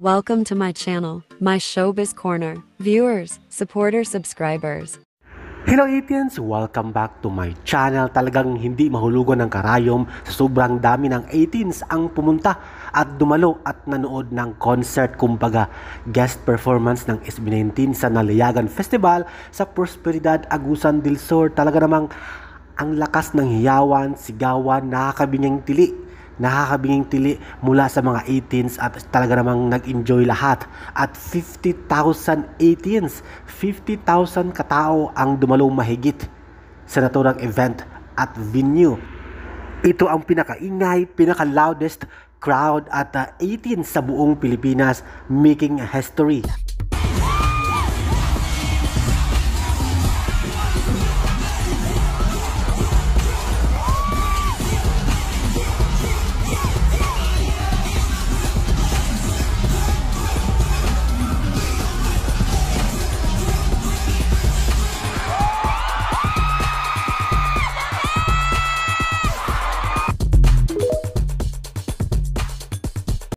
Welcome to my channel, my Showbiz Corner. Viewers, supporters, subscribers. Hello Apians! Welcome back to my channel. Talagang hindi mahulugan ng karayom sa sobrang dami ng 18s ang pumunta at dumalo at nanood ng concert kumbaga guest performance ng SB19 sa Nalayagan Festival sa Prosperidad Agusan del Sur. Talaga namang ang lakas ng hiyawan, sigawan, nakakabinging tili nakakabinging tili mula sa mga 18s at talaga namang nag-enjoy lahat. At 50,000 18s, 50,000 katao ang dumalo mahigit sa naturang event at venue. Ito ang pinakaingay, pinaka-loudest crowd at uh, 18 sa buong Pilipinas making history.